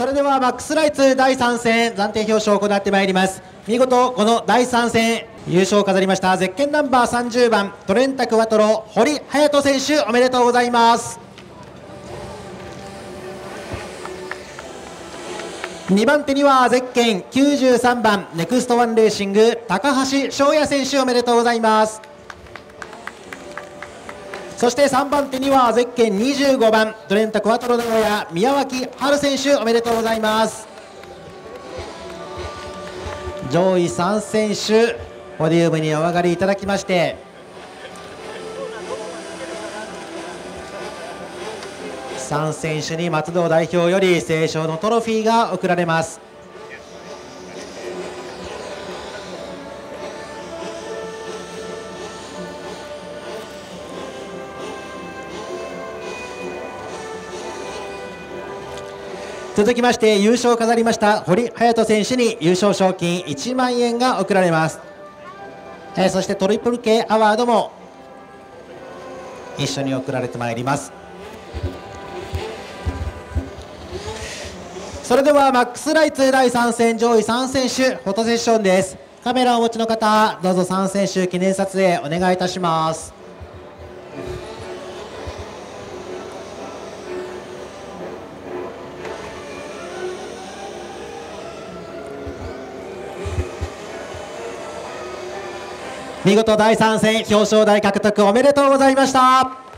それではマックスライツ第3戦暫定表彰を行ってまいります。見事この第3戦優勝を飾りましたゼッケンナンバー30番トレンタクワトロ堀隼人選手おめでとうございます。2番手にはゼッケン93番ネクストワンレーシング高橋翔也選手おめでとうございます。そして3番手にはゼッケン25番トレンタ・クワトロ名古屋宮脇春選手おめでとうございます。上位3選手ポディウムにお上がりいただきまして3選手に松戸代表より青賞のトロフィーが贈られます。続きまして優勝を飾りました堀隼人選手に優勝賞金1万円が贈られます、えー、そしてトリプル K アワードも一緒に贈られてまいります。それではマックスライツ第3戦上位3選手フォトセッションです。カメラをお持ちの方どうぞ3選手記念撮影お願いいたします。見事第3戦表彰台獲得おめでとうございました。